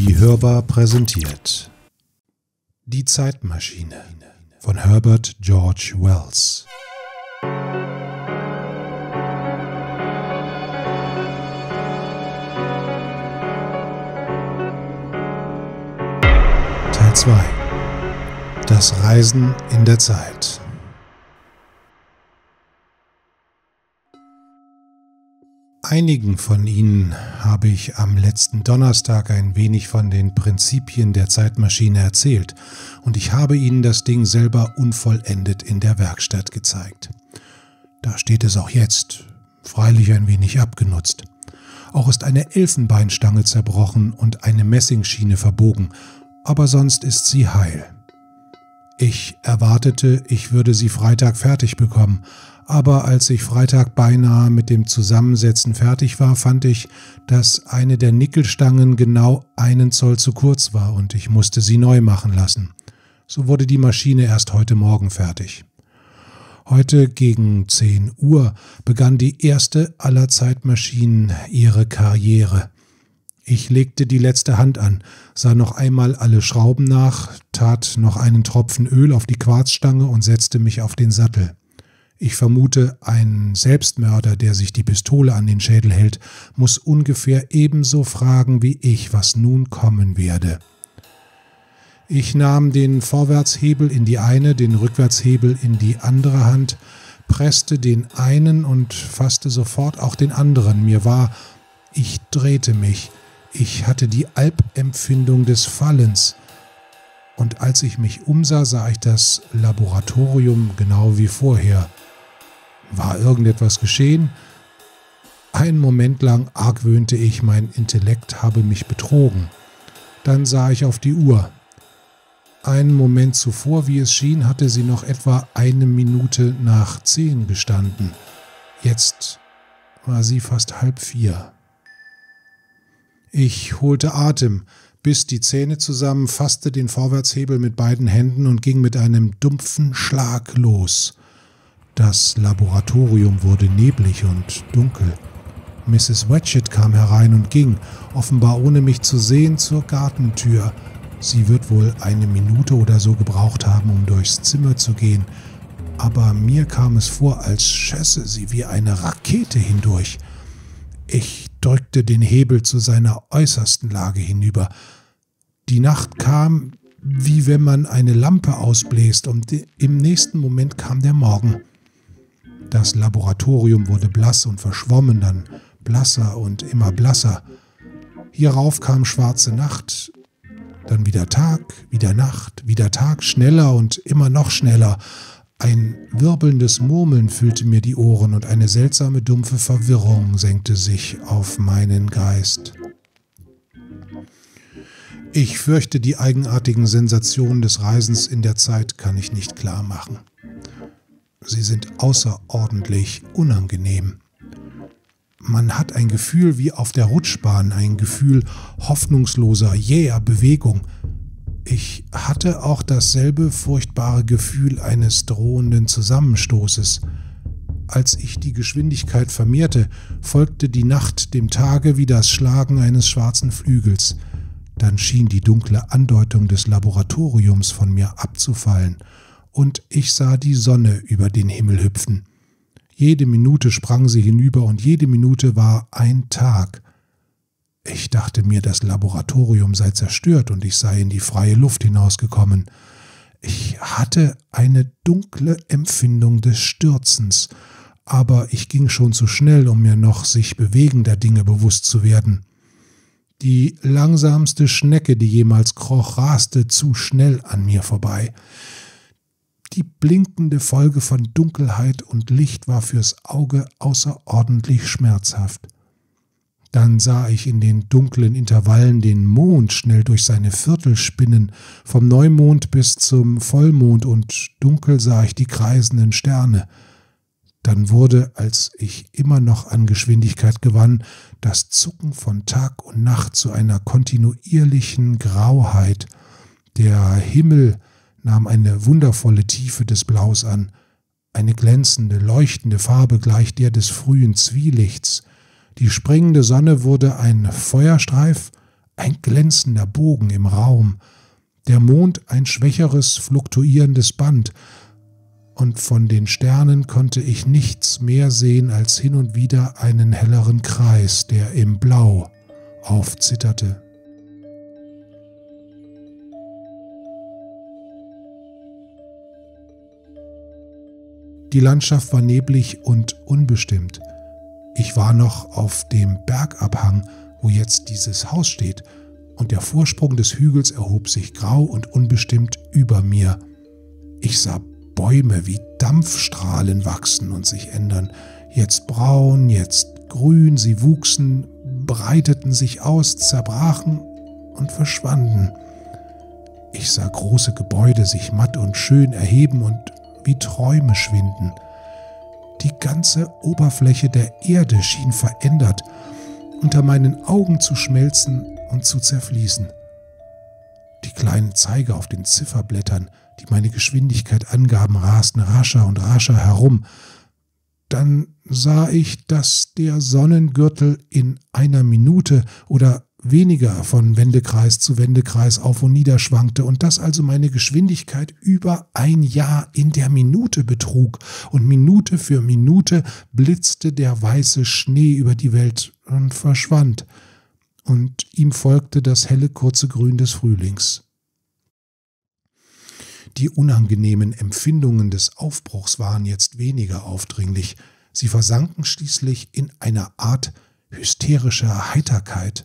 Wie hörbar präsentiert. Die Zeitmaschine von Herbert George Wells. Teil 2. Das Reisen in der Zeit. Einigen von Ihnen habe ich am letzten Donnerstag ein wenig von den Prinzipien der Zeitmaschine erzählt und ich habe Ihnen das Ding selber unvollendet in der Werkstatt gezeigt. Da steht es auch jetzt, freilich ein wenig abgenutzt. Auch ist eine Elfenbeinstange zerbrochen und eine Messingschiene verbogen, aber sonst ist sie heil. Ich erwartete, ich würde sie Freitag fertig bekommen, aber als ich Freitag beinahe mit dem Zusammensetzen fertig war, fand ich, dass eine der Nickelstangen genau einen Zoll zu kurz war und ich musste sie neu machen lassen. So wurde die Maschine erst heute Morgen fertig. Heute gegen 10 Uhr begann die erste aller Zeitmaschinen ihre Karriere. Ich legte die letzte Hand an, sah noch einmal alle Schrauben nach, tat noch einen Tropfen Öl auf die Quarzstange und setzte mich auf den Sattel. Ich vermute, ein Selbstmörder, der sich die Pistole an den Schädel hält, muss ungefähr ebenso fragen wie ich, was nun kommen werde. Ich nahm den Vorwärtshebel in die eine, den Rückwärtshebel in die andere Hand, presste den einen und fasste sofort auch den anderen. Mir war, ich drehte mich, ich hatte die Albempfindung des Fallens. Und als ich mich umsah, sah ich das Laboratorium genau wie vorher. War irgendetwas geschehen? Einen Moment lang argwöhnte ich, mein Intellekt habe mich betrogen. Dann sah ich auf die Uhr. Einen Moment zuvor, wie es schien, hatte sie noch etwa eine Minute nach zehn gestanden. Jetzt war sie fast halb vier. Ich holte Atem, biss die Zähne zusammen, fasste den Vorwärtshebel mit beiden Händen und ging mit einem dumpfen Schlag los. Das Laboratorium wurde neblig und dunkel. Mrs. Watchett kam herein und ging, offenbar ohne mich zu sehen, zur Gartentür. Sie wird wohl eine Minute oder so gebraucht haben, um durchs Zimmer zu gehen, aber mir kam es vor, als schösse sie wie eine Rakete hindurch. Ich drückte den Hebel zu seiner äußersten Lage hinüber. Die Nacht kam, wie wenn man eine Lampe ausbläst, und im nächsten Moment kam der Morgen. Das Laboratorium wurde blass und verschwommen, dann blasser und immer blasser. Hierauf kam schwarze Nacht, dann wieder Tag, wieder Nacht, wieder Tag, schneller und immer noch schneller. Ein wirbelndes Murmeln füllte mir die Ohren und eine seltsame dumpfe Verwirrung senkte sich auf meinen Geist. Ich fürchte, die eigenartigen Sensationen des Reisens in der Zeit kann ich nicht klar machen. Sie sind außerordentlich unangenehm. Man hat ein Gefühl wie auf der Rutschbahn, ein Gefühl hoffnungsloser, jäher Bewegung. Ich hatte auch dasselbe furchtbare Gefühl eines drohenden Zusammenstoßes. Als ich die Geschwindigkeit vermehrte, folgte die Nacht dem Tage wie das Schlagen eines schwarzen Flügels. Dann schien die dunkle Andeutung des Laboratoriums von mir abzufallen, und ich sah die Sonne über den Himmel hüpfen. Jede Minute sprang sie hinüber und jede Minute war ein Tag. Ich dachte mir, das Laboratorium sei zerstört und ich sei in die freie Luft hinausgekommen. Ich hatte eine dunkle Empfindung des Stürzens, aber ich ging schon zu schnell, um mir noch sich bewegender Dinge bewusst zu werden. Die langsamste Schnecke, die jemals kroch, raste zu schnell an mir vorbei. Die blinkende Folge von Dunkelheit und Licht war fürs Auge außerordentlich schmerzhaft. Dann sah ich in den dunklen Intervallen den Mond schnell durch seine Viertel spinnen, vom Neumond bis zum Vollmond, und dunkel sah ich die kreisenden Sterne. Dann wurde, als ich immer noch an Geschwindigkeit gewann, das Zucken von Tag und Nacht zu einer kontinuierlichen Grauheit. Der Himmel nahm eine wundervolle Tiefe des Blaus an, eine glänzende, leuchtende Farbe gleich der des frühen Zwielichts. Die springende Sonne wurde ein Feuerstreif, ein glänzender Bogen im Raum, der Mond ein schwächeres, fluktuierendes Band, und von den Sternen konnte ich nichts mehr sehen als hin und wieder einen helleren Kreis, der im Blau aufzitterte. Die Landschaft war neblig und unbestimmt. Ich war noch auf dem Bergabhang, wo jetzt dieses Haus steht, und der Vorsprung des Hügels erhob sich grau und unbestimmt über mir. Ich sah Bäume wie Dampfstrahlen wachsen und sich ändern, jetzt braun, jetzt grün, sie wuchsen, breiteten sich aus, zerbrachen und verschwanden. Ich sah große Gebäude sich matt und schön erheben und wie Träume schwinden. Die ganze Oberfläche der Erde schien verändert, unter meinen Augen zu schmelzen und zu zerfließen. Die kleinen Zeiger auf den Zifferblättern, die meine Geschwindigkeit angaben, rasten rascher und rascher herum. Dann sah ich, dass der Sonnengürtel in einer Minute oder weniger von Wendekreis zu Wendekreis auf und nieder schwankte und dass also meine Geschwindigkeit über ein Jahr in der Minute betrug. Und Minute für Minute blitzte der weiße Schnee über die Welt und verschwand. Und ihm folgte das helle kurze Grün des Frühlings. Die unangenehmen Empfindungen des Aufbruchs waren jetzt weniger aufdringlich, sie versanken schließlich in einer Art hysterischer Heiterkeit,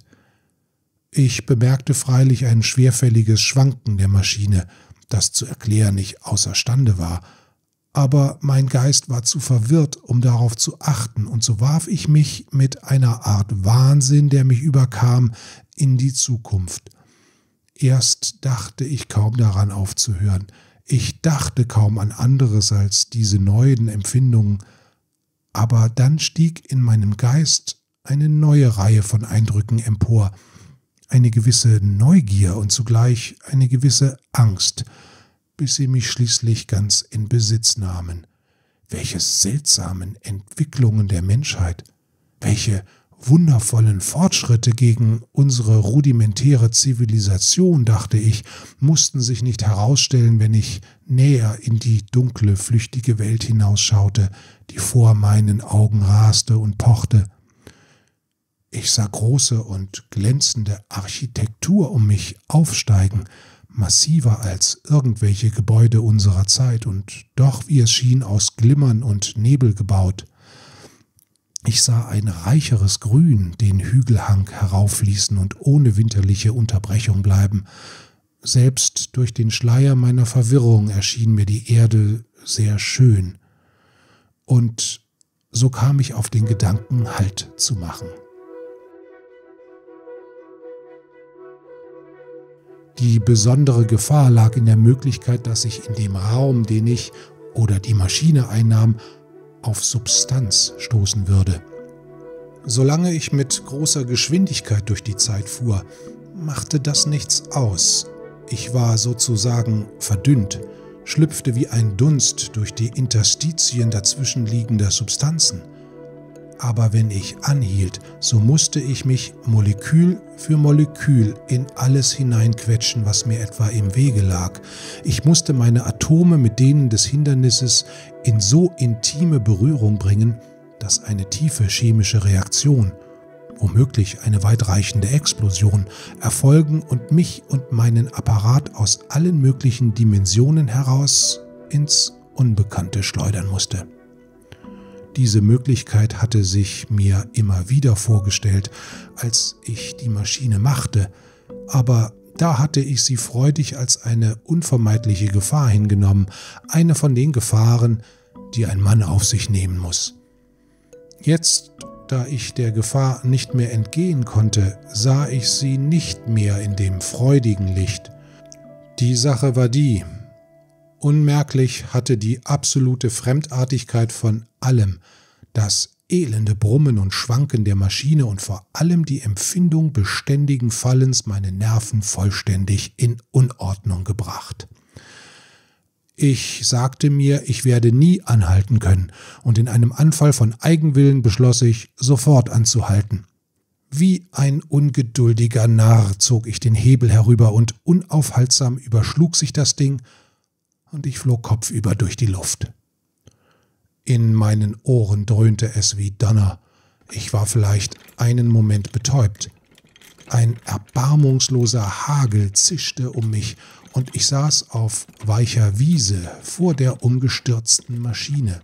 ich bemerkte freilich ein schwerfälliges Schwanken der Maschine, das zu erklären ich außerstande war, aber mein Geist war zu verwirrt, um darauf zu achten, und so warf ich mich mit einer Art Wahnsinn, der mich überkam, in die Zukunft. Erst dachte ich kaum daran aufzuhören, ich dachte kaum an anderes als diese neuen Empfindungen, aber dann stieg in meinem Geist eine neue Reihe von Eindrücken empor, eine gewisse Neugier und zugleich eine gewisse Angst, bis sie mich schließlich ganz in Besitz nahmen. Welche seltsamen Entwicklungen der Menschheit, welche wundervollen Fortschritte gegen unsere rudimentäre Zivilisation, dachte ich, mussten sich nicht herausstellen, wenn ich näher in die dunkle, flüchtige Welt hinausschaute, die vor meinen Augen raste und pochte. Ich sah große und glänzende Architektur um mich aufsteigen, massiver als irgendwelche Gebäude unserer Zeit und doch, wie es schien, aus Glimmern und Nebel gebaut. Ich sah ein reicheres Grün den Hügelhang herauffließen und ohne winterliche Unterbrechung bleiben. Selbst durch den Schleier meiner Verwirrung erschien mir die Erde sehr schön. Und so kam ich auf den Gedanken, Halt zu machen. Die besondere Gefahr lag in der Möglichkeit, dass ich in dem Raum, den ich oder die Maschine einnahm, auf Substanz stoßen würde. Solange ich mit großer Geschwindigkeit durch die Zeit fuhr, machte das nichts aus. Ich war sozusagen verdünnt, schlüpfte wie ein Dunst durch die Interstitien dazwischenliegender Substanzen aber wenn ich anhielt, so musste ich mich Molekül für Molekül in alles hineinquetschen, was mir etwa im Wege lag. Ich musste meine Atome mit denen des Hindernisses in so intime Berührung bringen, dass eine tiefe chemische Reaktion, womöglich eine weitreichende Explosion, erfolgen und mich und meinen Apparat aus allen möglichen Dimensionen heraus ins Unbekannte schleudern musste. Diese Möglichkeit hatte sich mir immer wieder vorgestellt, als ich die Maschine machte, aber da hatte ich sie freudig als eine unvermeidliche Gefahr hingenommen, eine von den Gefahren, die ein Mann auf sich nehmen muss. Jetzt, da ich der Gefahr nicht mehr entgehen konnte, sah ich sie nicht mehr in dem freudigen Licht. Die Sache war die, Unmerklich hatte die absolute Fremdartigkeit von allem, das elende Brummen und Schwanken der Maschine und vor allem die Empfindung beständigen Fallens meine Nerven vollständig in Unordnung gebracht. Ich sagte mir, ich werde nie anhalten können, und in einem Anfall von Eigenwillen beschloss ich, sofort anzuhalten. Wie ein ungeduldiger Narr zog ich den Hebel herüber und unaufhaltsam überschlug sich das Ding und ich flog kopfüber durch die Luft. In meinen Ohren dröhnte es wie Donner. Ich war vielleicht einen Moment betäubt. Ein erbarmungsloser Hagel zischte um mich und ich saß auf weicher Wiese vor der umgestürzten Maschine.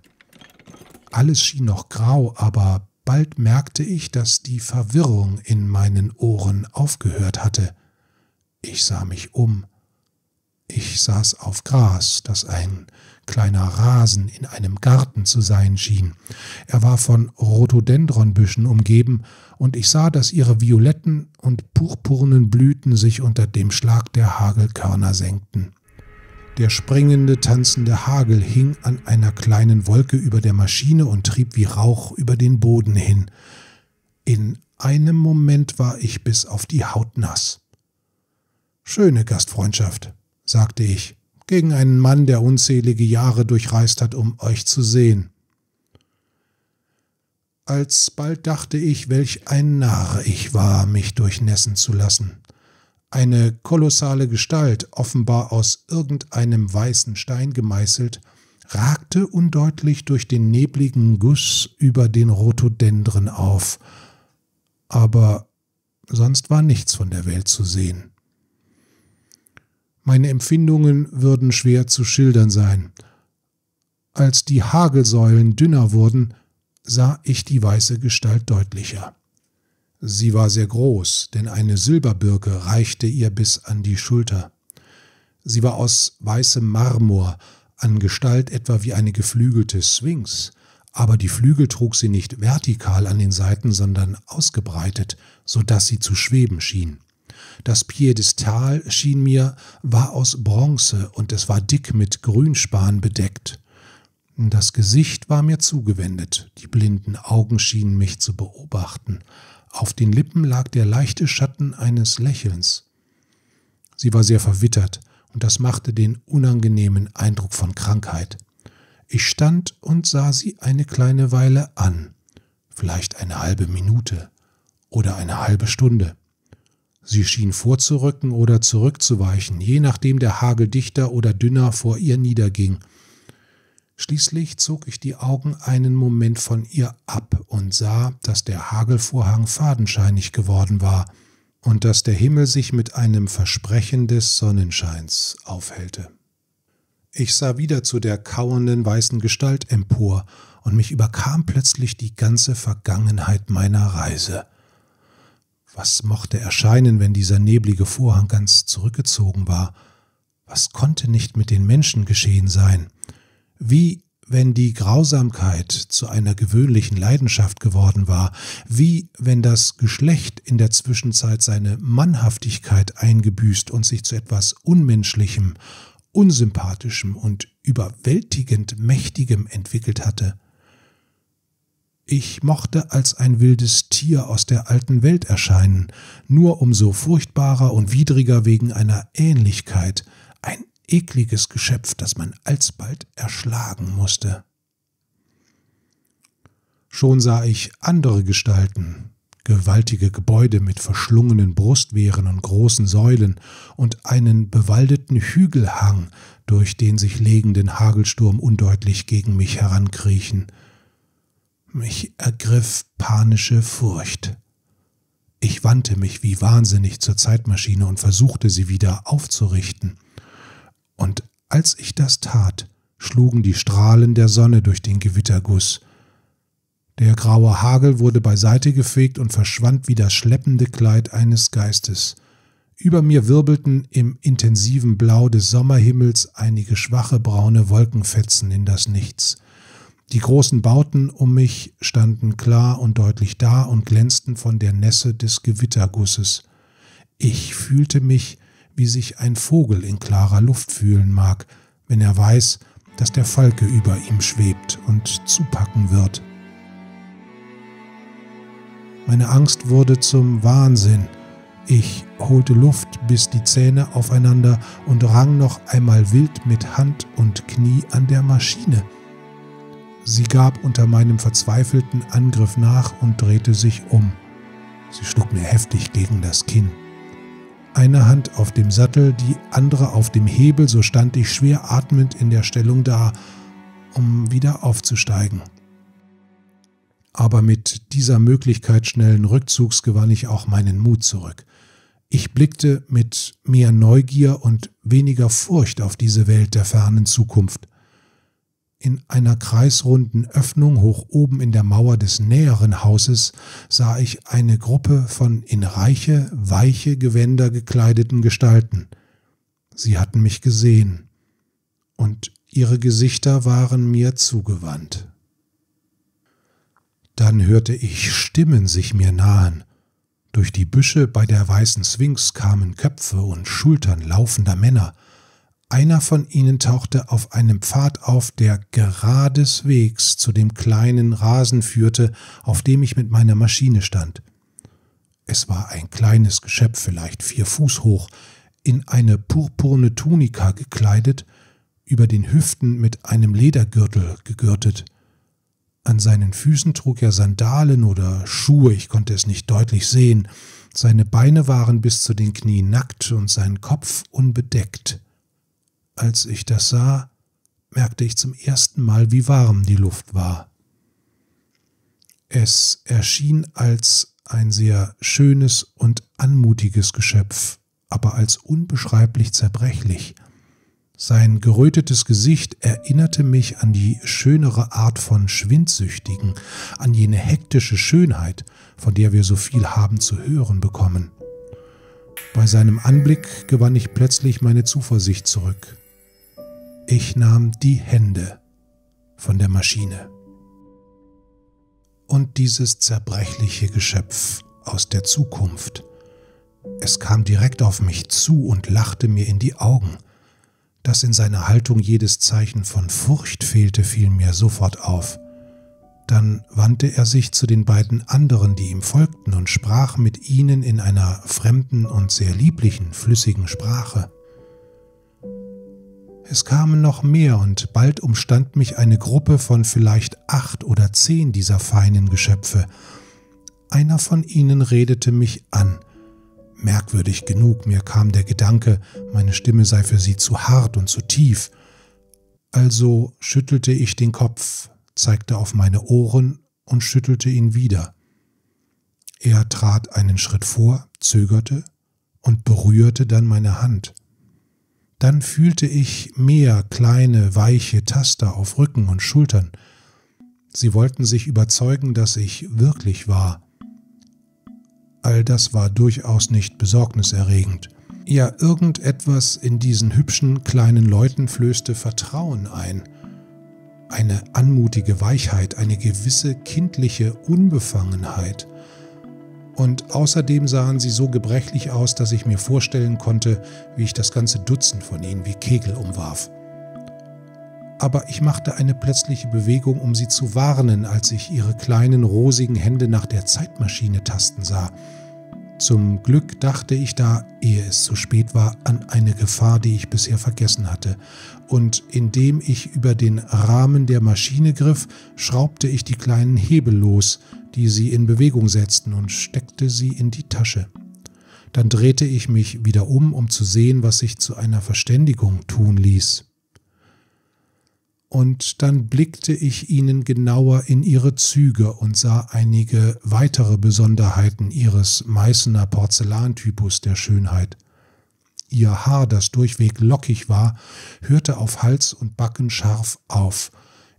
Alles schien noch grau, aber bald merkte ich, dass die Verwirrung in meinen Ohren aufgehört hatte. Ich sah mich um. Ich saß auf Gras, das ein kleiner Rasen in einem Garten zu sein schien. Er war von Rhododendronbüschen umgeben, und ich sah, dass ihre violetten und purpurnen Blüten sich unter dem Schlag der Hagelkörner senkten. Der springende, tanzende Hagel hing an einer kleinen Wolke über der Maschine und trieb wie Rauch über den Boden hin. In einem Moment war ich bis auf die Haut nass. Schöne Gastfreundschaft, sagte ich, gegen einen Mann, der unzählige Jahre durchreist hat, um euch zu sehen. Alsbald dachte ich, welch ein Narr ich war, mich durchnässen zu lassen. Eine kolossale Gestalt, offenbar aus irgendeinem weißen Stein gemeißelt, ragte undeutlich durch den nebligen Guss über den Rhododendren auf, aber sonst war nichts von der Welt zu sehen. Meine Empfindungen würden schwer zu schildern sein. Als die Hagelsäulen dünner wurden, sah ich die weiße Gestalt deutlicher. Sie war sehr groß, denn eine Silberbirke reichte ihr bis an die Schulter. Sie war aus weißem Marmor, an Gestalt etwa wie eine geflügelte Sphinx, aber die Flügel trug sie nicht vertikal an den Seiten, sondern ausgebreitet, so dass sie zu schweben schien. Das Piedestal, schien mir, war aus Bronze und es war dick mit Grünspan bedeckt. Das Gesicht war mir zugewendet, die blinden Augen schienen mich zu beobachten, auf den Lippen lag der leichte Schatten eines Lächelns. Sie war sehr verwittert, und das machte den unangenehmen Eindruck von Krankheit. Ich stand und sah sie eine kleine Weile an, vielleicht eine halbe Minute oder eine halbe Stunde. Sie schien vorzurücken oder zurückzuweichen, je nachdem der Hagel dichter oder dünner vor ihr niederging, Schließlich zog ich die Augen einen Moment von ihr ab und sah, dass der Hagelvorhang fadenscheinig geworden war und dass der Himmel sich mit einem Versprechen des Sonnenscheins aufhellte. Ich sah wieder zu der kauernden weißen Gestalt empor, und mich überkam plötzlich die ganze Vergangenheit meiner Reise. Was mochte erscheinen, wenn dieser neblige Vorhang ganz zurückgezogen war? Was konnte nicht mit den Menschen geschehen sein? wie wenn die Grausamkeit zu einer gewöhnlichen Leidenschaft geworden war, wie wenn das Geschlecht in der Zwischenzeit seine Mannhaftigkeit eingebüßt und sich zu etwas Unmenschlichem, Unsympathischem und überwältigend Mächtigem entwickelt hatte. Ich mochte als ein wildes Tier aus der alten Welt erscheinen, nur umso furchtbarer und widriger wegen einer Ähnlichkeit, ein ekliges Geschöpf, das man alsbald erschlagen musste. Schon sah ich andere Gestalten, gewaltige Gebäude mit verschlungenen Brustwehren und großen Säulen und einen bewaldeten Hügelhang, durch den sich legenden Hagelsturm undeutlich gegen mich herankriechen. Mich ergriff panische Furcht. Ich wandte mich wie wahnsinnig zur Zeitmaschine und versuchte sie wieder aufzurichten. Und als ich das tat, schlugen die Strahlen der Sonne durch den Gewitterguss. Der graue Hagel wurde beiseite gefegt und verschwand wie das schleppende Kleid eines Geistes. Über mir wirbelten im intensiven Blau des Sommerhimmels einige schwache braune Wolkenfetzen in das Nichts. Die großen Bauten um mich standen klar und deutlich da und glänzten von der Nässe des Gewittergusses. Ich fühlte mich wie sich ein Vogel in klarer Luft fühlen mag, wenn er weiß, dass der Falke über ihm schwebt und zupacken wird. Meine Angst wurde zum Wahnsinn. Ich holte Luft, bis die Zähne aufeinander und rang noch einmal wild mit Hand und Knie an der Maschine. Sie gab unter meinem verzweifelten Angriff nach und drehte sich um. Sie schlug mir heftig gegen das Kinn. Eine Hand auf dem Sattel, die andere auf dem Hebel, so stand ich schwer atmend in der Stellung da, um wieder aufzusteigen. Aber mit dieser Möglichkeit schnellen Rückzugs gewann ich auch meinen Mut zurück. Ich blickte mit mehr Neugier und weniger Furcht auf diese Welt der fernen Zukunft. In einer kreisrunden Öffnung hoch oben in der Mauer des näheren Hauses sah ich eine Gruppe von in reiche, weiche Gewänder gekleideten Gestalten. Sie hatten mich gesehen, und ihre Gesichter waren mir zugewandt. Dann hörte ich Stimmen sich mir nahen. Durch die Büsche bei der weißen Sphinx kamen Köpfe und Schultern laufender Männer. Einer von ihnen tauchte auf einem Pfad auf, der geradeswegs zu dem kleinen Rasen führte, auf dem ich mit meiner Maschine stand. Es war ein kleines Geschöpf, vielleicht vier Fuß hoch, in eine purpurne Tunika gekleidet, über den Hüften mit einem Ledergürtel gegürtet. An seinen Füßen trug er Sandalen oder Schuhe, ich konnte es nicht deutlich sehen. Seine Beine waren bis zu den Knien nackt und sein Kopf unbedeckt. Als ich das sah, merkte ich zum ersten Mal, wie warm die Luft war. Es erschien als ein sehr schönes und anmutiges Geschöpf, aber als unbeschreiblich zerbrechlich. Sein gerötetes Gesicht erinnerte mich an die schönere Art von Schwindsüchtigen, an jene hektische Schönheit, von der wir so viel haben zu hören bekommen. Bei seinem Anblick gewann ich plötzlich meine Zuversicht zurück. Ich nahm die Hände von der Maschine. Und dieses zerbrechliche Geschöpf aus der Zukunft. Es kam direkt auf mich zu und lachte mir in die Augen. Dass in seiner Haltung jedes Zeichen von Furcht fehlte, fiel mir sofort auf. Dann wandte er sich zu den beiden anderen, die ihm folgten, und sprach mit ihnen in einer fremden und sehr lieblichen, flüssigen Sprache. Es kamen noch mehr und bald umstand mich eine Gruppe von vielleicht acht oder zehn dieser feinen Geschöpfe. Einer von ihnen redete mich an. Merkwürdig genug, mir kam der Gedanke, meine Stimme sei für sie zu hart und zu tief. Also schüttelte ich den Kopf, zeigte auf meine Ohren und schüttelte ihn wieder. Er trat einen Schritt vor, zögerte und berührte dann meine Hand. Dann fühlte ich mehr kleine, weiche Taster auf Rücken und Schultern. Sie wollten sich überzeugen, dass ich wirklich war. All das war durchaus nicht besorgniserregend. Ja, irgendetwas in diesen hübschen kleinen Leuten flößte Vertrauen ein. Eine anmutige Weichheit, eine gewisse kindliche Unbefangenheit – und außerdem sahen sie so gebrechlich aus, dass ich mir vorstellen konnte, wie ich das ganze Dutzend von ihnen wie Kegel umwarf. Aber ich machte eine plötzliche Bewegung, um sie zu warnen, als ich ihre kleinen rosigen Hände nach der Zeitmaschine tasten sah. Zum Glück dachte ich da, ehe es zu spät war, an eine Gefahr, die ich bisher vergessen hatte, und indem ich über den Rahmen der Maschine griff, schraubte ich die kleinen Hebel los, die sie in Bewegung setzten, und steckte sie in die Tasche. Dann drehte ich mich wieder um, um zu sehen, was sich zu einer Verständigung tun ließ und dann blickte ich ihnen genauer in ihre Züge und sah einige weitere Besonderheiten ihres Meißener Porzellantypus der Schönheit. Ihr Haar, das durchweg lockig war, hörte auf Hals und Backen scharf auf,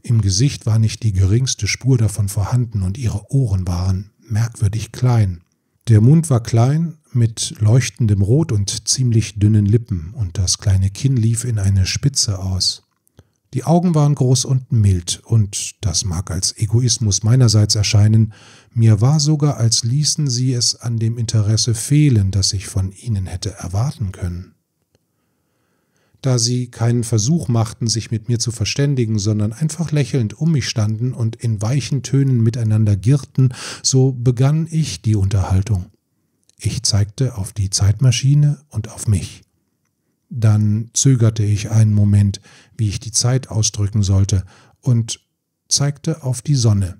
im Gesicht war nicht die geringste Spur davon vorhanden und ihre Ohren waren merkwürdig klein. Der Mund war klein, mit leuchtendem Rot und ziemlich dünnen Lippen, und das kleine Kinn lief in eine Spitze aus. Die Augen waren groß und mild, und das mag als Egoismus meinerseits erscheinen, mir war sogar, als ließen sie es an dem Interesse fehlen, das ich von ihnen hätte erwarten können. Da sie keinen Versuch machten, sich mit mir zu verständigen, sondern einfach lächelnd um mich standen und in weichen Tönen miteinander girrten, so begann ich die Unterhaltung. Ich zeigte auf die Zeitmaschine und auf mich. Dann zögerte ich einen Moment, wie ich die Zeit ausdrücken sollte, und zeigte auf die Sonne.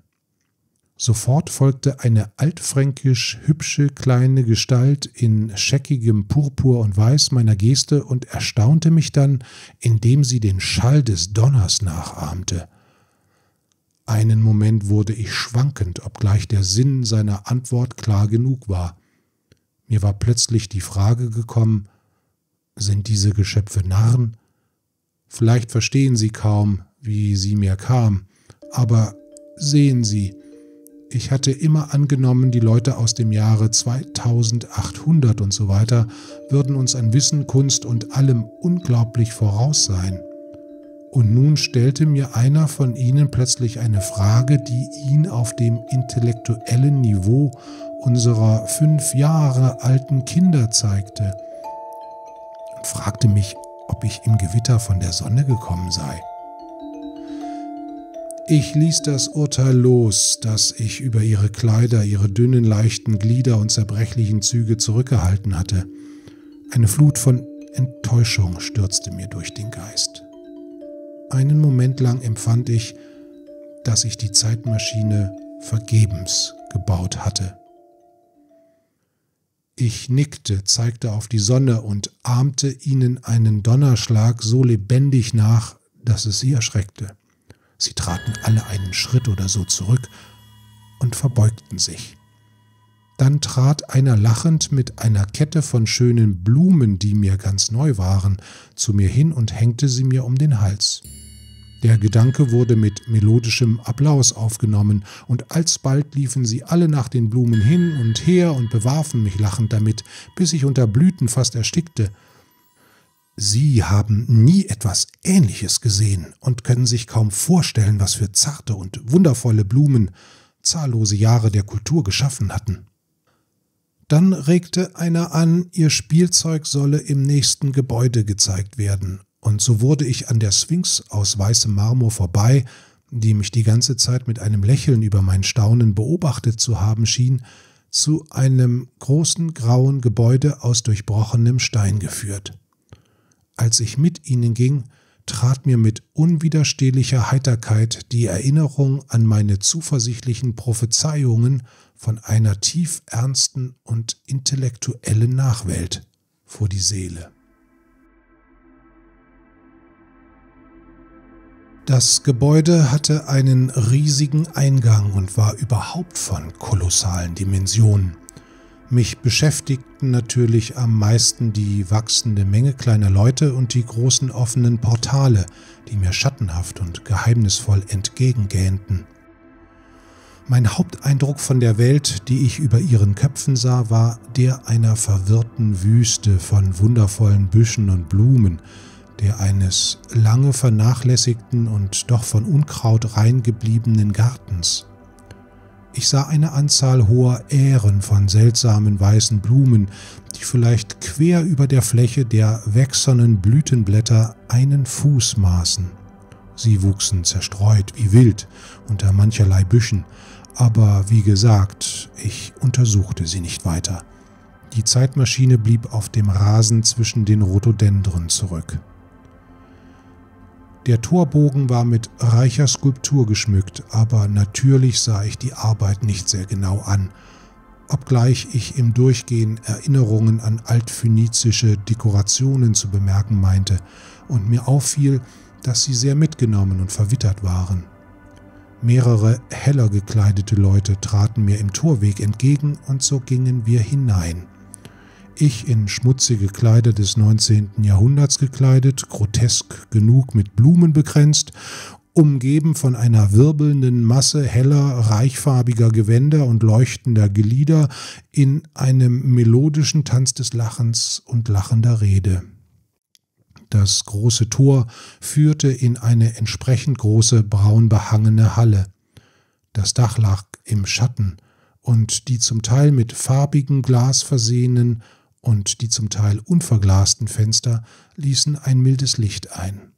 Sofort folgte eine altfränkisch hübsche kleine Gestalt in scheckigem Purpur und Weiß meiner Geste und erstaunte mich dann, indem sie den Schall des Donners nachahmte. Einen Moment wurde ich schwankend, obgleich der Sinn seiner Antwort klar genug war. Mir war plötzlich die Frage gekommen, sind diese Geschöpfe Narren? Vielleicht verstehen sie kaum, wie sie mir kam, aber sehen Sie, ich hatte immer angenommen, die Leute aus dem Jahre 2800 und so weiter würden uns an Wissen, Kunst und allem unglaublich voraus sein. Und nun stellte mir einer von ihnen plötzlich eine Frage, die ihn auf dem intellektuellen Niveau unserer fünf Jahre alten Kinder zeigte und fragte mich, ob ich im Gewitter von der Sonne gekommen sei. Ich ließ das Urteil los, das ich über ihre Kleider, ihre dünnen, leichten Glieder und zerbrechlichen Züge zurückgehalten hatte. Eine Flut von Enttäuschung stürzte mir durch den Geist. Einen Moment lang empfand ich, dass ich die Zeitmaschine vergebens gebaut hatte. Ich nickte, zeigte auf die Sonne und ahmte ihnen einen Donnerschlag so lebendig nach, dass es sie erschreckte. Sie traten alle einen Schritt oder so zurück und verbeugten sich. Dann trat einer lachend mit einer Kette von schönen Blumen, die mir ganz neu waren, zu mir hin und hängte sie mir um den Hals. Der Gedanke wurde mit melodischem Applaus aufgenommen, und alsbald liefen sie alle nach den Blumen hin und her und bewarfen mich lachend damit, bis ich unter Blüten fast erstickte, Sie haben nie etwas Ähnliches gesehen und können sich kaum vorstellen, was für zarte und wundervolle Blumen zahllose Jahre der Kultur geschaffen hatten. Dann regte einer an, ihr Spielzeug solle im nächsten Gebäude gezeigt werden, und so wurde ich an der Sphinx aus weißem Marmor vorbei, die mich die ganze Zeit mit einem Lächeln über mein Staunen beobachtet zu haben schien, zu einem großen grauen Gebäude aus durchbrochenem Stein geführt. Als ich mit ihnen ging, trat mir mit unwiderstehlicher Heiterkeit die Erinnerung an meine zuversichtlichen Prophezeiungen von einer tief ernsten und intellektuellen Nachwelt vor die Seele. Das Gebäude hatte einen riesigen Eingang und war überhaupt von kolossalen Dimensionen. Mich beschäftigten natürlich am meisten die wachsende Menge kleiner Leute und die großen offenen Portale, die mir schattenhaft und geheimnisvoll entgegengähnten. Mein Haupteindruck von der Welt, die ich über ihren Köpfen sah, war der einer verwirrten Wüste von wundervollen Büschen und Blumen, der eines lange vernachlässigten und doch von Unkraut rein gebliebenen Gartens. Ich sah eine Anzahl hoher Ähren von seltsamen weißen Blumen, die vielleicht quer über der Fläche der wächsernen Blütenblätter einen Fuß maßen. Sie wuchsen zerstreut wie wild unter mancherlei Büschen, aber wie gesagt, ich untersuchte sie nicht weiter. Die Zeitmaschine blieb auf dem Rasen zwischen den Rhododendren zurück. Der Torbogen war mit reicher Skulptur geschmückt, aber natürlich sah ich die Arbeit nicht sehr genau an, obgleich ich im Durchgehen Erinnerungen an altphönizische Dekorationen zu bemerken meinte und mir auffiel, dass sie sehr mitgenommen und verwittert waren. Mehrere heller gekleidete Leute traten mir im Torweg entgegen und so gingen wir hinein ich in schmutzige Kleider des 19. Jahrhunderts gekleidet, grotesk genug mit Blumen bekränzt, umgeben von einer wirbelnden Masse heller, reichfarbiger Gewänder und leuchtender Glieder in einem melodischen Tanz des Lachens und lachender Rede. Das große Tor führte in eine entsprechend große braun behangene Halle. Das Dach lag im Schatten, und die zum Teil mit farbigem Glas versehenen und die zum Teil unverglasten Fenster ließen ein mildes Licht ein.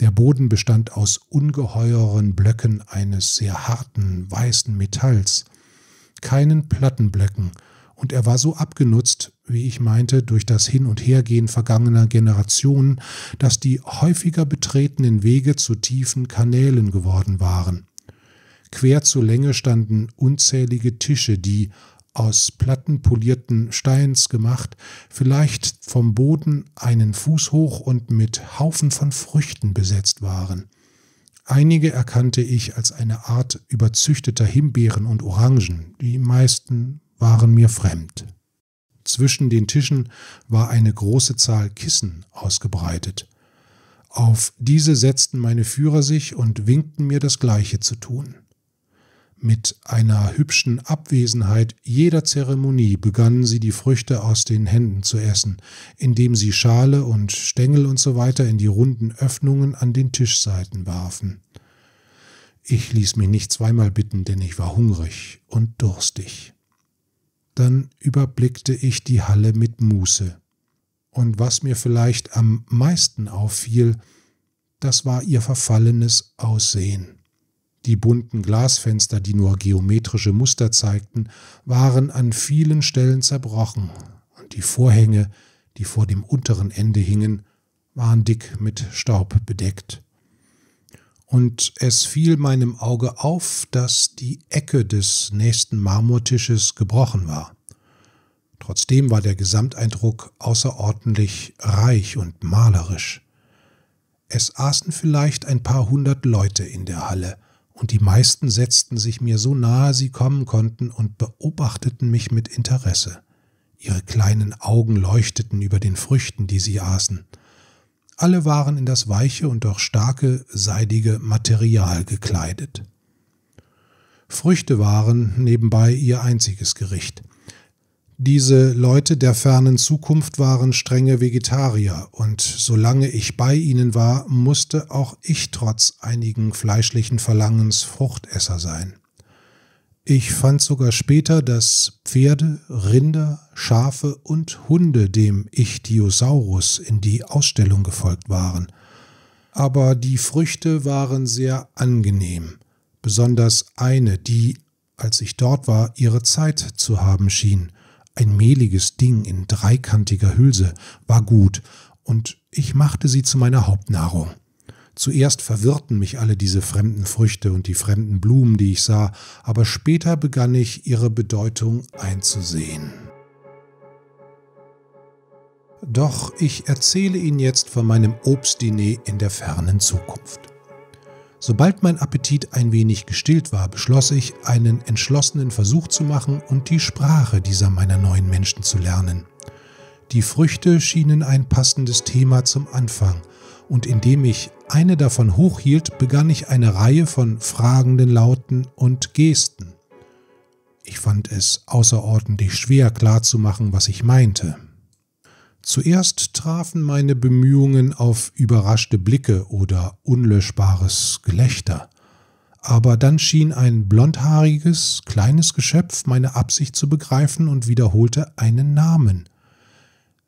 Der Boden bestand aus ungeheueren Blöcken eines sehr harten, weißen Metalls, keinen Plattenblöcken, und er war so abgenutzt, wie ich meinte, durch das Hin- und Hergehen vergangener Generationen, dass die häufiger betretenen Wege zu tiefen Kanälen geworden waren. Quer zur Länge standen unzählige Tische, die, aus plattenpolierten Steins gemacht, vielleicht vom Boden einen Fuß hoch und mit Haufen von Früchten besetzt waren. Einige erkannte ich als eine Art überzüchteter Himbeeren und Orangen, die meisten waren mir fremd. Zwischen den Tischen war eine große Zahl Kissen ausgebreitet. Auf diese setzten meine Führer sich und winkten mir das Gleiche zu tun. Mit einer hübschen Abwesenheit jeder Zeremonie begannen sie die Früchte aus den Händen zu essen, indem sie Schale und Stängel usw. So in die runden Öffnungen an den Tischseiten warfen. Ich ließ mich nicht zweimal bitten, denn ich war hungrig und durstig. Dann überblickte ich die Halle mit Muße. Und was mir vielleicht am meisten auffiel, das war ihr verfallenes Aussehen. Die bunten Glasfenster, die nur geometrische Muster zeigten, waren an vielen Stellen zerbrochen, und die Vorhänge, die vor dem unteren Ende hingen, waren dick mit Staub bedeckt. Und es fiel meinem Auge auf, dass die Ecke des nächsten Marmortisches gebrochen war. Trotzdem war der Gesamteindruck außerordentlich reich und malerisch. Es aßen vielleicht ein paar hundert Leute in der Halle, und die meisten setzten sich mir so nahe sie kommen konnten und beobachteten mich mit Interesse. Ihre kleinen Augen leuchteten über den Früchten, die sie aßen. Alle waren in das weiche und doch starke, seidige Material gekleidet. Früchte waren nebenbei ihr einziges Gericht. Diese Leute der fernen Zukunft waren strenge Vegetarier, und solange ich bei ihnen war, musste auch ich trotz einigen fleischlichen Verlangens Fruchtesser sein. Ich fand sogar später, dass Pferde, Rinder, Schafe und Hunde dem Ichthyosaurus in die Ausstellung gefolgt waren. Aber die Früchte waren sehr angenehm, besonders eine, die, als ich dort war, ihre Zeit zu haben schien, ein mehliges Ding in dreikantiger Hülse war gut, und ich machte sie zu meiner Hauptnahrung. Zuerst verwirrten mich alle diese fremden Früchte und die fremden Blumen, die ich sah, aber später begann ich ihre Bedeutung einzusehen. Doch ich erzähle Ihnen jetzt von meinem Obstdiner in der fernen Zukunft. Sobald mein Appetit ein wenig gestillt war, beschloss ich, einen entschlossenen Versuch zu machen und die Sprache dieser meiner neuen Menschen zu lernen. Die Früchte schienen ein passendes Thema zum Anfang, und indem ich eine davon hochhielt, begann ich eine Reihe von fragenden Lauten und Gesten. Ich fand es außerordentlich schwer klarzumachen, was ich meinte. Zuerst trafen meine Bemühungen auf überraschte Blicke oder unlöschbares Gelächter. Aber dann schien ein blondhaariges, kleines Geschöpf meine Absicht zu begreifen und wiederholte einen Namen.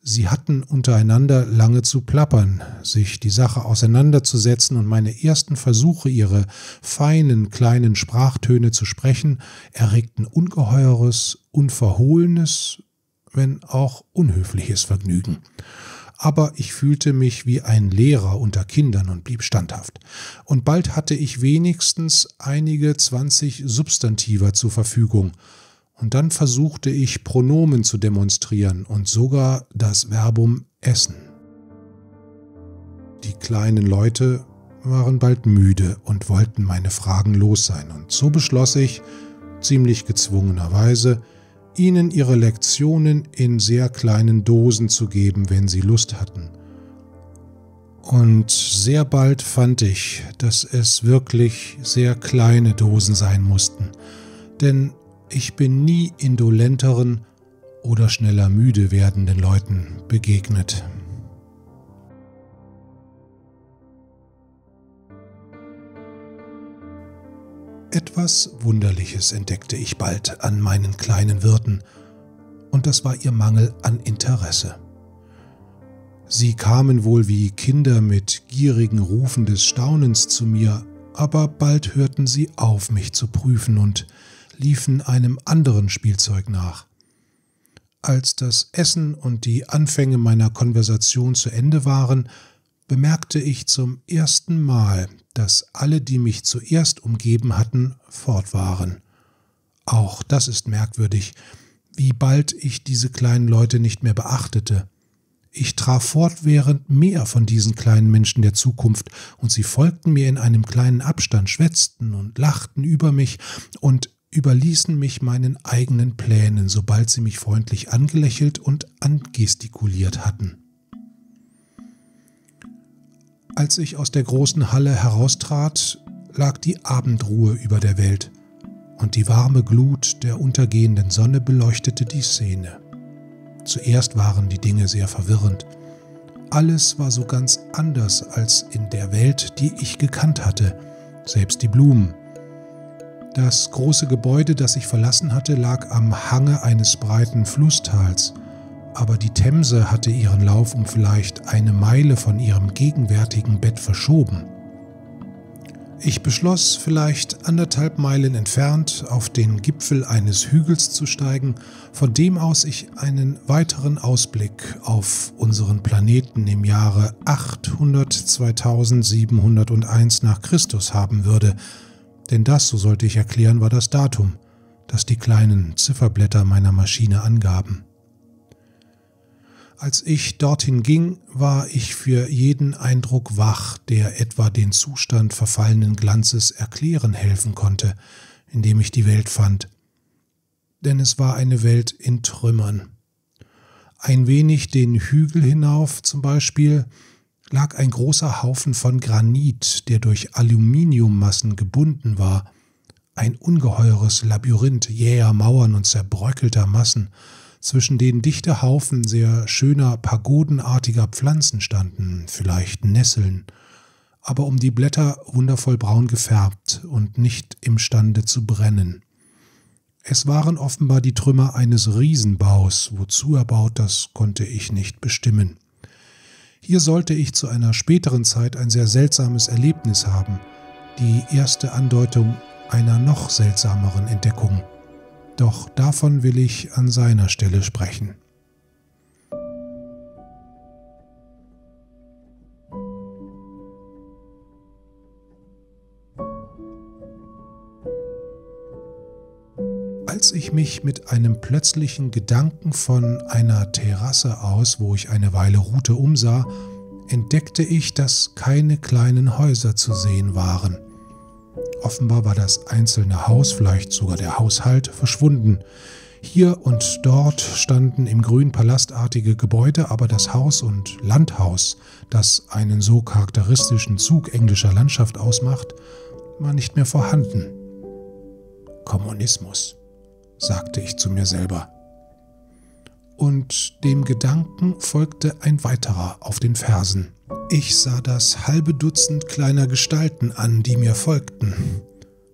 Sie hatten untereinander lange zu plappern, sich die Sache auseinanderzusetzen, und meine ersten Versuche, ihre feinen kleinen Sprachtöne zu sprechen, erregten ungeheures, unverhohlenes, wenn auch unhöfliches Vergnügen. Aber ich fühlte mich wie ein Lehrer unter Kindern und blieb standhaft. Und bald hatte ich wenigstens einige zwanzig Substantiva zur Verfügung. Und dann versuchte ich Pronomen zu demonstrieren und sogar das Verbum essen. Die kleinen Leute waren bald müde und wollten meine Fragen los sein, und so beschloss ich, ziemlich gezwungenerweise, ihnen ihre Lektionen in sehr kleinen Dosen zu geben, wenn sie Lust hatten. Und sehr bald fand ich, dass es wirklich sehr kleine Dosen sein mussten, denn ich bin nie indolenteren oder schneller müde werdenden Leuten begegnet. Etwas Wunderliches entdeckte ich bald an meinen kleinen Wirten, und das war ihr Mangel an Interesse. Sie kamen wohl wie Kinder mit gierigen Rufen des Staunens zu mir, aber bald hörten sie auf, mich zu prüfen und liefen einem anderen Spielzeug nach. Als das Essen und die Anfänge meiner Konversation zu Ende waren, bemerkte ich zum ersten Mal, dass alle, die mich zuerst umgeben hatten, fort waren. Auch das ist merkwürdig, wie bald ich diese kleinen Leute nicht mehr beachtete. Ich traf fortwährend mehr von diesen kleinen Menschen der Zukunft, und sie folgten mir in einem kleinen Abstand, schwätzten und lachten über mich und überließen mich meinen eigenen Plänen, sobald sie mich freundlich angelächelt und angestikuliert hatten. Als ich aus der großen Halle heraustrat, lag die Abendruhe über der Welt, und die warme Glut der untergehenden Sonne beleuchtete die Szene. Zuerst waren die Dinge sehr verwirrend. Alles war so ganz anders als in der Welt, die ich gekannt hatte, selbst die Blumen. Das große Gebäude, das ich verlassen hatte, lag am Hange eines breiten Flusstals, aber die Themse hatte ihren Lauf um vielleicht eine Meile von ihrem gegenwärtigen Bett verschoben. Ich beschloss, vielleicht anderthalb Meilen entfernt auf den Gipfel eines Hügels zu steigen, von dem aus ich einen weiteren Ausblick auf unseren Planeten im Jahre 800 2701 nach Christus haben würde, denn das, so sollte ich erklären, war das Datum, das die kleinen Zifferblätter meiner Maschine angaben. Als ich dorthin ging, war ich für jeden Eindruck wach, der etwa den Zustand verfallenen Glanzes erklären helfen konnte, in dem ich die Welt fand. Denn es war eine Welt in Trümmern. Ein wenig den Hügel hinauf zum Beispiel lag ein großer Haufen von Granit, der durch Aluminiummassen gebunden war, ein ungeheures Labyrinth jäher Mauern und zerbröckelter Massen, zwischen denen dichte Haufen sehr schöner pagodenartiger Pflanzen standen, vielleicht Nesseln, aber um die Blätter wundervoll braun gefärbt und nicht imstande zu brennen. Es waren offenbar die Trümmer eines Riesenbaus, wozu erbaut, das konnte ich nicht bestimmen. Hier sollte ich zu einer späteren Zeit ein sehr seltsames Erlebnis haben, die erste Andeutung einer noch seltsameren Entdeckung. Doch davon will ich an seiner Stelle sprechen. Als ich mich mit einem plötzlichen Gedanken von einer Terrasse aus, wo ich eine Weile ruhte, umsah, entdeckte ich, dass keine kleinen Häuser zu sehen waren. Offenbar war das einzelne Haus, vielleicht sogar der Haushalt, verschwunden. Hier und dort standen im Grün palastartige Gebäude, aber das Haus und Landhaus, das einen so charakteristischen Zug englischer Landschaft ausmacht, war nicht mehr vorhanden. Kommunismus, sagte ich zu mir selber. Und dem Gedanken folgte ein weiterer auf den Fersen. Ich sah das halbe Dutzend kleiner Gestalten an, die mir folgten.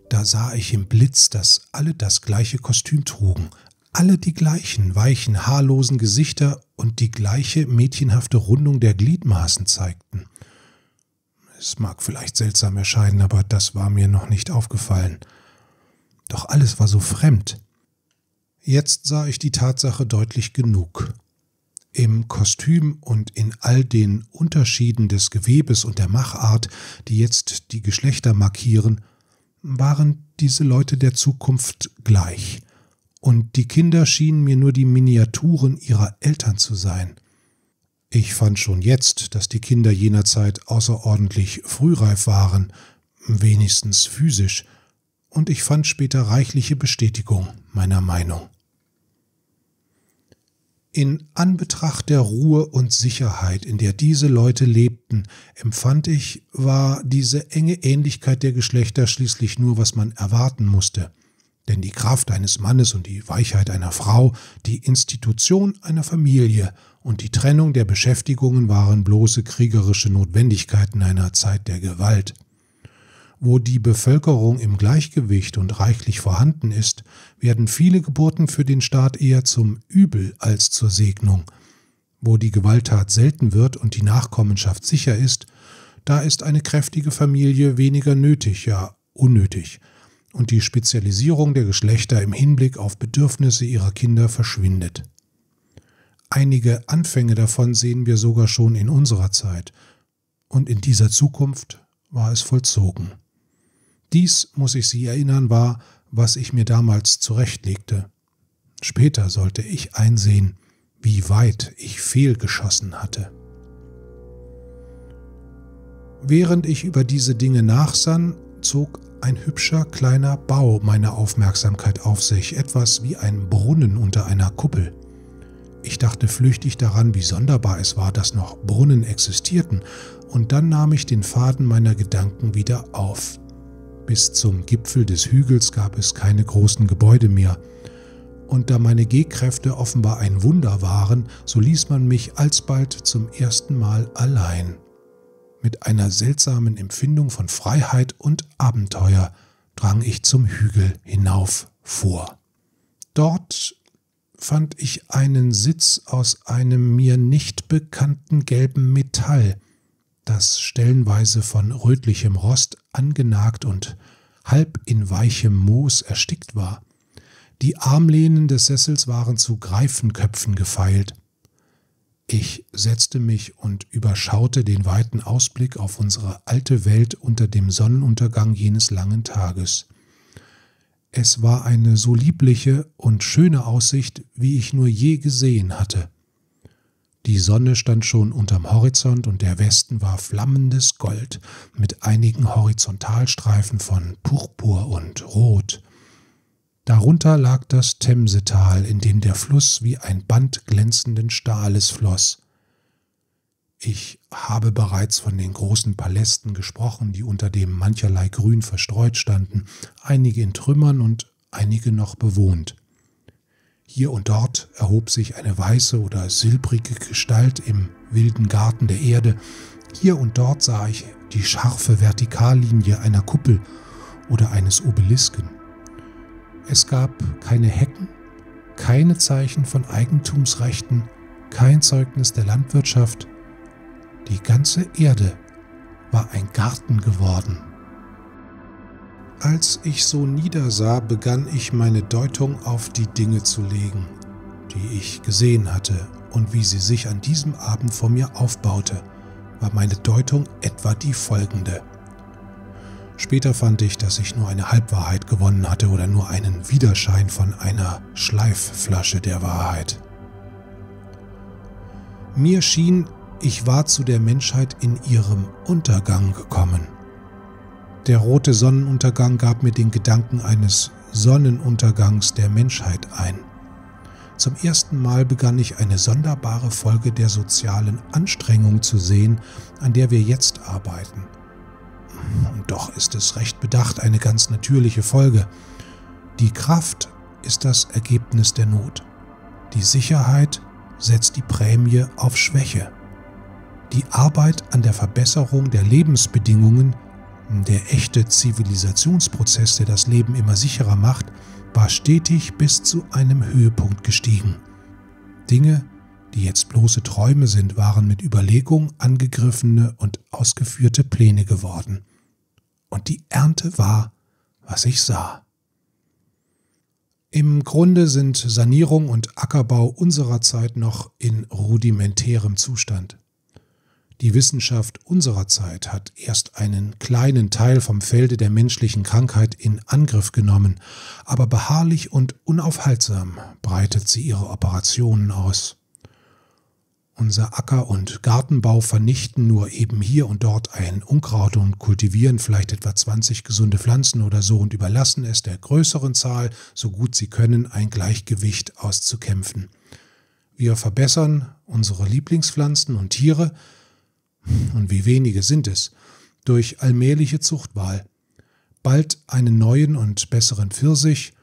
Da sah ich im Blitz, dass alle das gleiche Kostüm trugen, alle die gleichen weichen, haarlosen Gesichter und die gleiche mädchenhafte Rundung der Gliedmaßen zeigten. Es mag vielleicht seltsam erscheinen, aber das war mir noch nicht aufgefallen. Doch alles war so fremd. Jetzt sah ich die Tatsache deutlich genug. Im Kostüm und in all den Unterschieden des Gewebes und der Machart, die jetzt die Geschlechter markieren, waren diese Leute der Zukunft gleich, und die Kinder schienen mir nur die Miniaturen ihrer Eltern zu sein. Ich fand schon jetzt, dass die Kinder jener Zeit außerordentlich frühreif waren, wenigstens physisch, und ich fand später reichliche Bestätigung meiner Meinung. In Anbetracht der Ruhe und Sicherheit, in der diese Leute lebten, empfand ich, war diese enge Ähnlichkeit der Geschlechter schließlich nur, was man erwarten musste. Denn die Kraft eines Mannes und die Weichheit einer Frau, die Institution einer Familie und die Trennung der Beschäftigungen waren bloße kriegerische Notwendigkeiten einer Zeit der Gewalt. Wo die Bevölkerung im Gleichgewicht und reichlich vorhanden ist, werden viele Geburten für den Staat eher zum Übel als zur Segnung. Wo die Gewalttat selten wird und die Nachkommenschaft sicher ist, da ist eine kräftige Familie weniger nötig, ja unnötig, und die Spezialisierung der Geschlechter im Hinblick auf Bedürfnisse ihrer Kinder verschwindet. Einige Anfänge davon sehen wir sogar schon in unserer Zeit, und in dieser Zukunft war es vollzogen. Dies, muss ich Sie erinnern, war, was ich mir damals zurechtlegte. Später sollte ich einsehen, wie weit ich fehlgeschossen hatte. Während ich über diese Dinge nachsann, zog ein hübscher kleiner Bau meine Aufmerksamkeit auf sich, etwas wie ein Brunnen unter einer Kuppel. Ich dachte flüchtig daran, wie sonderbar es war, dass noch Brunnen existierten, und dann nahm ich den Faden meiner Gedanken wieder auf. Bis zum Gipfel des Hügels gab es keine großen Gebäude mehr, und da meine Gehkräfte offenbar ein Wunder waren, so ließ man mich alsbald zum ersten Mal allein. Mit einer seltsamen Empfindung von Freiheit und Abenteuer drang ich zum Hügel hinauf vor. Dort fand ich einen Sitz aus einem mir nicht bekannten gelben Metall, das stellenweise von rötlichem Rost angenagt und halb in weichem Moos erstickt war. Die Armlehnen des Sessels waren zu Greifenköpfen gefeilt. Ich setzte mich und überschaute den weiten Ausblick auf unsere alte Welt unter dem Sonnenuntergang jenes langen Tages. Es war eine so liebliche und schöne Aussicht, wie ich nur je gesehen hatte. Die Sonne stand schon unterm Horizont und der Westen war flammendes Gold mit einigen Horizontalstreifen von Purpur und Rot. Darunter lag das Themsetal, in dem der Fluss wie ein Band glänzenden Stahles floss. Ich habe bereits von den großen Palästen gesprochen, die unter dem mancherlei Grün verstreut standen, einige in Trümmern und einige noch bewohnt. Hier und dort erhob sich eine weiße oder silbrige Gestalt im wilden Garten der Erde, hier und dort sah ich die scharfe Vertikallinie einer Kuppel oder eines Obelisken. Es gab keine Hecken, keine Zeichen von Eigentumsrechten, kein Zeugnis der Landwirtschaft, die ganze Erde war ein Garten geworden. Als ich so niedersah, begann ich meine Deutung auf die Dinge zu legen, die ich gesehen hatte und wie sie sich an diesem Abend vor mir aufbaute, war meine Deutung etwa die folgende. Später fand ich, dass ich nur eine Halbwahrheit gewonnen hatte oder nur einen Widerschein von einer Schleifflasche der Wahrheit. Mir schien, ich war zu der Menschheit in ihrem Untergang gekommen. Der rote Sonnenuntergang gab mir den Gedanken eines Sonnenuntergangs der Menschheit ein. Zum ersten Mal begann ich eine sonderbare Folge der sozialen Anstrengung zu sehen, an der wir jetzt arbeiten. Und doch ist es recht bedacht eine ganz natürliche Folge. Die Kraft ist das Ergebnis der Not. Die Sicherheit setzt die Prämie auf Schwäche. Die Arbeit an der Verbesserung der Lebensbedingungen, der echte Zivilisationsprozess, der das Leben immer sicherer macht, war stetig bis zu einem Höhepunkt gestiegen. Dinge, die jetzt bloße Träume sind, waren mit Überlegung angegriffene und ausgeführte Pläne geworden. Und die Ernte war, was ich sah. Im Grunde sind Sanierung und Ackerbau unserer Zeit noch in rudimentärem Zustand. Die Wissenschaft unserer Zeit hat erst einen kleinen Teil vom Felde der menschlichen Krankheit in Angriff genommen, aber beharrlich und unaufhaltsam breitet sie ihre Operationen aus. Unser Acker- und Gartenbau vernichten nur eben hier und dort ein Unkraut und kultivieren vielleicht etwa 20 gesunde Pflanzen oder so und überlassen es der größeren Zahl, so gut sie können, ein Gleichgewicht auszukämpfen. Wir verbessern unsere Lieblingspflanzen und Tiere, und wie wenige sind es, durch allmähliche Zuchtwahl. Bald einen neuen und besseren Pfirsich,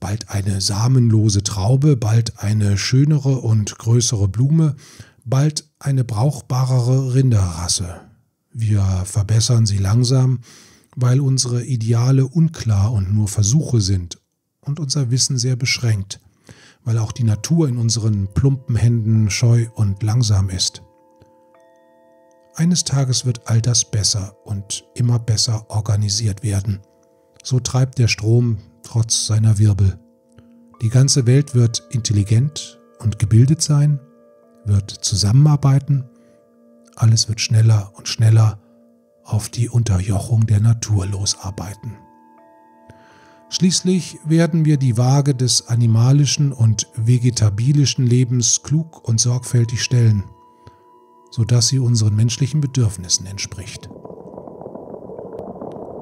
bald eine samenlose Traube, bald eine schönere und größere Blume, bald eine brauchbarere Rinderrasse. Wir verbessern sie langsam, weil unsere Ideale unklar und nur Versuche sind und unser Wissen sehr beschränkt, weil auch die Natur in unseren plumpen Händen scheu und langsam ist. Eines Tages wird all das besser und immer besser organisiert werden. So treibt der Strom trotz seiner Wirbel. Die ganze Welt wird intelligent und gebildet sein, wird zusammenarbeiten, alles wird schneller und schneller auf die Unterjochung der Natur losarbeiten. Schließlich werden wir die Waage des animalischen und vegetabilischen Lebens klug und sorgfältig stellen, sodass sie unseren menschlichen Bedürfnissen entspricht.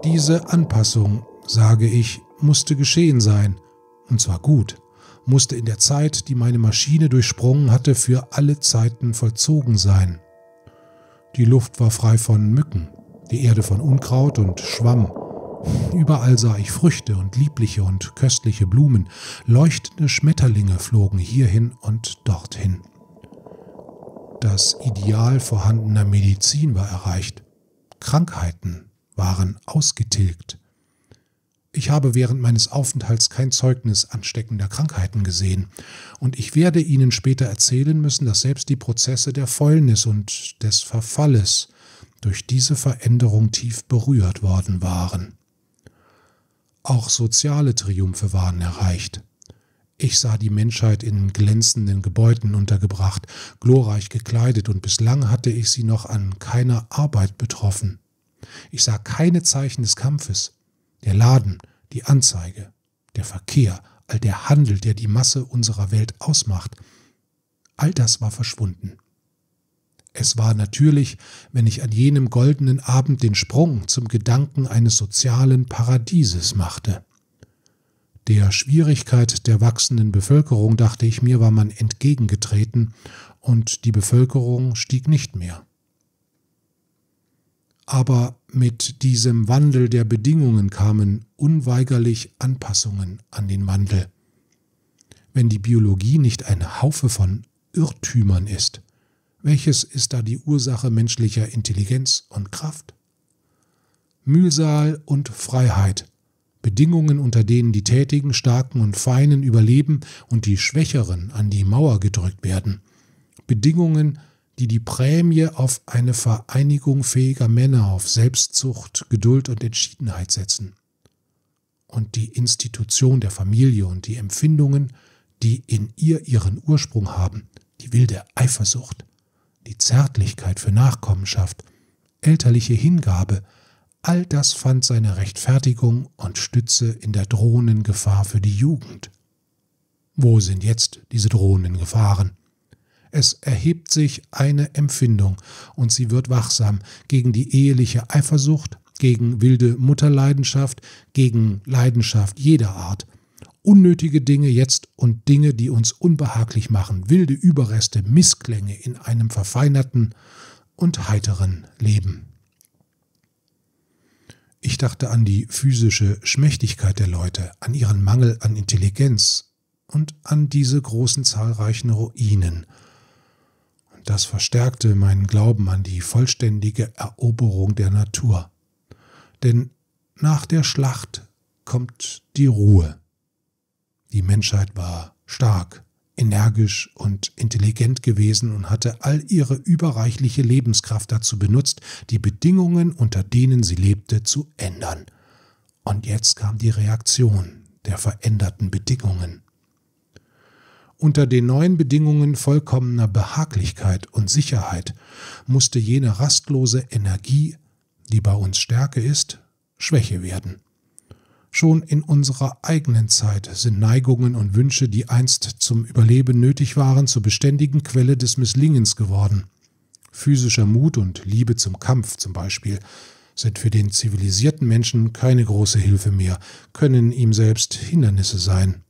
Diese Anpassung, sage ich, musste geschehen sein, und zwar gut, musste in der Zeit, die meine Maschine durchsprungen hatte, für alle Zeiten vollzogen sein. Die Luft war frei von Mücken, die Erde von Unkraut und Schwamm. Überall sah ich Früchte und liebliche und köstliche Blumen, leuchtende Schmetterlinge flogen hierhin und dorthin. Das Ideal vorhandener Medizin war erreicht. Krankheiten waren ausgetilgt. Ich habe während meines Aufenthalts kein Zeugnis ansteckender Krankheiten gesehen, und ich werde Ihnen später erzählen müssen, dass selbst die Prozesse der Fäulnis und des Verfalles durch diese Veränderung tief berührt worden waren. Auch soziale Triumphe waren erreicht. Ich sah die Menschheit in glänzenden Gebäuden untergebracht, glorreich gekleidet, und bislang hatte ich sie noch an keiner Arbeit betroffen. Ich sah keine Zeichen des Kampfes. Der Laden, die Anzeige, der Verkehr, all der Handel, der die Masse unserer Welt ausmacht, all das war verschwunden. Es war natürlich, wenn ich an jenem goldenen Abend den Sprung zum Gedanken eines sozialen Paradieses machte. Der Schwierigkeit der wachsenden Bevölkerung, dachte ich mir, war man entgegengetreten, und die Bevölkerung stieg nicht mehr. Aber mit diesem Wandel der Bedingungen kamen unweigerlich Anpassungen an den Wandel. Wenn die Biologie nicht ein Haufe von Irrtümern ist, welches ist da die Ursache menschlicher Intelligenz und Kraft? Mühsal und Freiheit, Bedingungen, unter denen die Tätigen, Starken und Feinen überleben und die Schwächeren an die Mauer gedrückt werden. Bedingungen, die die Prämie auf eine Vereinigung fähiger Männer, auf Selbstzucht, Geduld und Entschiedenheit setzen. Und die Institution der Familie und die Empfindungen, die in ihr ihren Ursprung haben, die wilde Eifersucht, die Zärtlichkeit für Nachkommenschaft, elterliche Hingabe, all das fand seine Rechtfertigung und Stütze in der drohenden Gefahr für die Jugend. Wo sind jetzt diese drohenden Gefahren? Es erhebt sich eine Empfindung, und sie wird wachsam gegen die eheliche Eifersucht, gegen wilde Mutterleidenschaft, gegen Leidenschaft jeder Art, unnötige Dinge jetzt und Dinge, die uns unbehaglich machen, wilde Überreste, Missklänge in einem verfeinerten und heiteren Leben. Ich dachte an die physische Schmächtigkeit der Leute, an ihren Mangel an Intelligenz und an diese großen zahlreichen Ruinen. Und das verstärkte meinen Glauben an die vollständige Eroberung der Natur. Denn nach der Schlacht kommt die Ruhe. Die Menschheit war stark, energisch und intelligent gewesen und hatte all ihre überreichliche Lebenskraft dazu benutzt, die Bedingungen, unter denen sie lebte, zu ändern. Und jetzt kam die Reaktion der veränderten Bedingungen. Unter den neuen Bedingungen vollkommener Behaglichkeit und Sicherheit musste jene rastlose Energie, die bei uns Stärke ist, Schwäche werden. Schon in unserer eigenen Zeit sind Neigungen und Wünsche, die einst zum Überleben nötig waren, zur beständigen Quelle des Misslingens geworden. Physischer Mut und Liebe zum Kampf zum Beispiel sind für den zivilisierten Menschen keine große Hilfe mehr, können ihm selbst Hindernisse sein.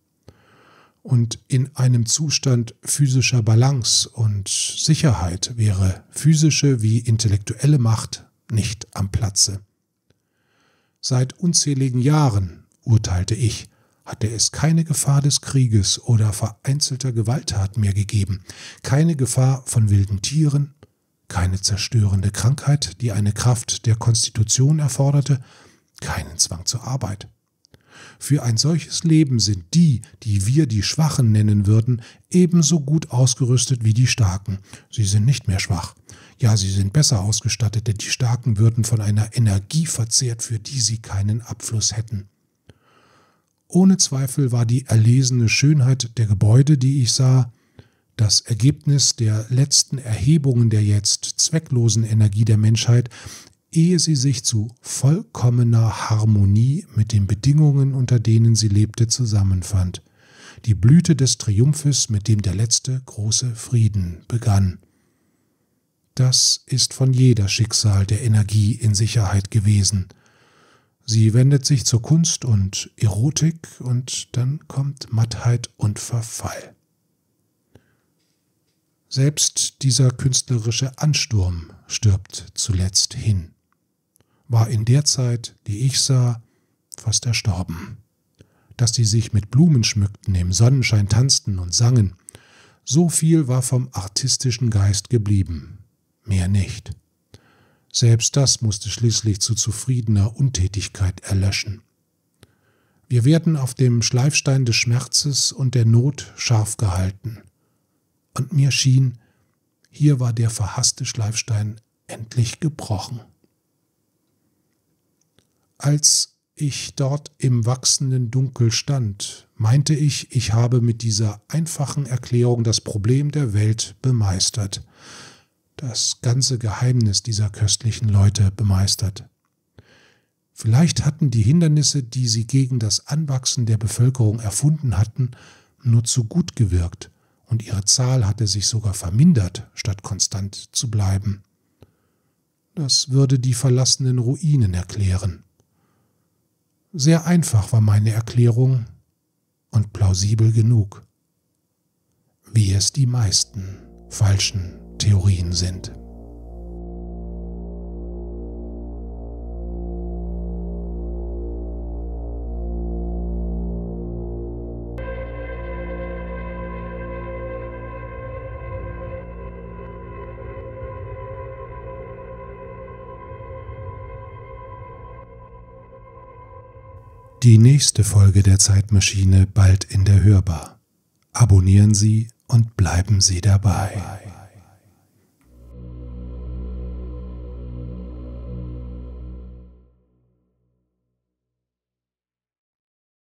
Und in einem Zustand physischer Balance und Sicherheit wäre physische wie intellektuelle Macht nicht am Platze. Seit unzähligen Jahren, urteilte ich, hatte es keine Gefahr des Krieges oder vereinzelter Gewalttat mehr gegeben, keine Gefahr von wilden Tieren, keine zerstörende Krankheit, die eine Kraft der Konstitution erforderte, keinen Zwang zur Arbeit. Für ein solches Leben sind die, die wir die Schwachen nennen würden, ebenso gut ausgerüstet wie die Starken. Sie sind nicht mehr schwach. Ja, sie sind besser ausgestattet, denn die Starken würden von einer Energie verzehrt, für die sie keinen Abfluss hätten. Ohne Zweifel war die erlesene Schönheit der Gebäude, die ich sah, das Ergebnis der letzten Erhebungen der jetzt zwecklosen Energie der Menschheit, ehe sie sich zu vollkommener Harmonie mit den Bedingungen, unter denen sie lebte, zusammenfand. Die Blüte des Triumphes, mit dem der letzte große Frieden begann. Das ist von jeder Schicksal der Energie in Sicherheit gewesen. Sie wendet sich zur Kunst und Erotik und dann kommt Mattheit und Verfall. Selbst dieser künstlerische Ansturm stirbt zuletzt hin, war in der Zeit, die ich sah, fast erstorben. Dass sie sich mit Blumen schmückten, im Sonnenschein tanzten und sangen, so viel war vom artistischen Geist geblieben, mehr nicht. Selbst das musste schließlich zu zufriedener Untätigkeit erlöschen. Wir werden auf dem Schleifstein des Schmerzes und der Not scharf gehalten und mir schien, hier war der verhasste Schleifstein endlich gebrochen. Als ich dort im wachsenden Dunkel stand, meinte ich, ich habe mit dieser einfachen Erklärung das Problem der Welt bemeistert, das ganze Geheimnis dieser köstlichen Leute bemeistert. Vielleicht hatten die Hindernisse, die sie gegen das Anwachsen der Bevölkerung erfunden hatten, nur zu gut gewirkt, und ihre Zahl hatte sich sogar vermindert, statt konstant zu bleiben. Das würde die verlassenen Ruinen erklären. Sehr einfach war meine Erklärung und plausibel genug, wie es die meisten falschen Theorien sind. Die nächste Folge der Zeitmaschine bald in der Hörbar. Abonnieren Sie und bleiben Sie dabei.